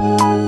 Oh,